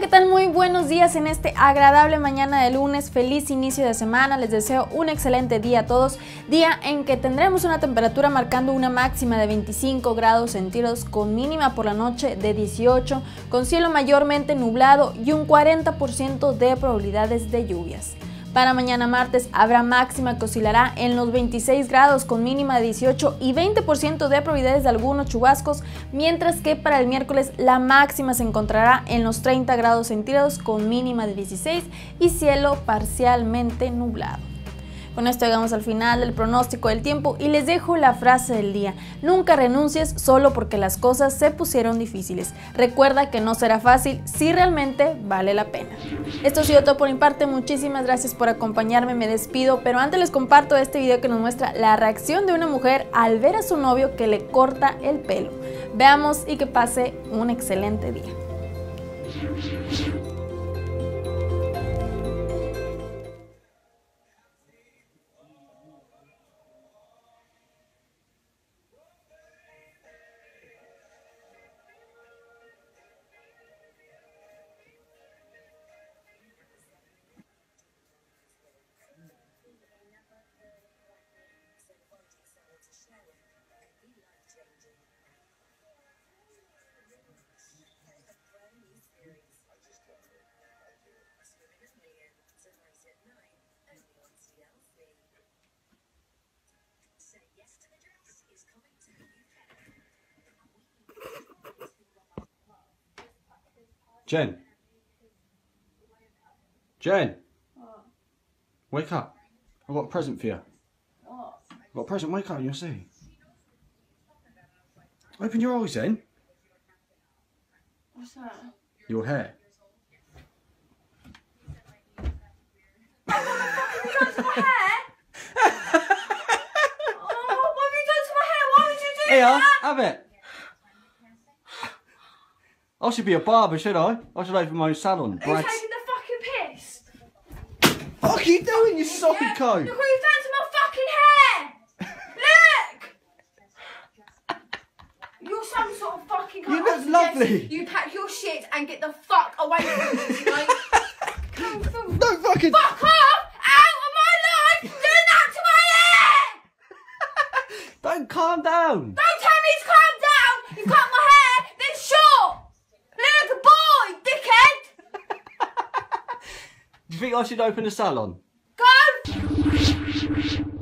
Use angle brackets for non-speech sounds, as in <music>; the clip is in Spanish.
¿qué tal? Muy buenos días en este agradable mañana de lunes. Feliz inicio de semana. Les deseo un excelente día a todos. Día en que tendremos una temperatura marcando una máxima de 25 grados centígrados con mínima por la noche de 18, con cielo mayormente nublado y un 40% de probabilidades de lluvias. Para mañana martes habrá máxima que oscilará en los 26 grados con mínima de 18 y 20% de probabilidades de algunos chubascos, mientras que para el miércoles la máxima se encontrará en los 30 grados centígrados con mínima de 16 y cielo parcialmente nublado. Con esto llegamos al final del pronóstico del tiempo y les dejo la frase del día. Nunca renuncies solo porque las cosas se pusieron difíciles. Recuerda que no será fácil si realmente vale la pena. Esto ha sido todo por mi parte, muchísimas gracias por acompañarme, me despido, pero antes les comparto este video que nos muestra la reacción de una mujer al ver a su novio que le corta el pelo. Veamos y que pase un excelente día. Jen. Jen. What? Wake up. I've got a present for you. What? I've got a present. Wake up, you'll see. Open your eyes then. What's that? Your hair. Here, have it. I should be a barber, should I? I should open my own salon. Are Brad's... taking the fucking piss? What are you doing, you coat. Look what you have done to my fucking hair! Look! You're some sort of fucking... You look lovely! You pack your shit and get the fuck away from me, <laughs> calm down. Don't tell me to calm down. You cut my hair, then short. Look like a boy, dickhead. <laughs> Do you think I should open a salon? Go.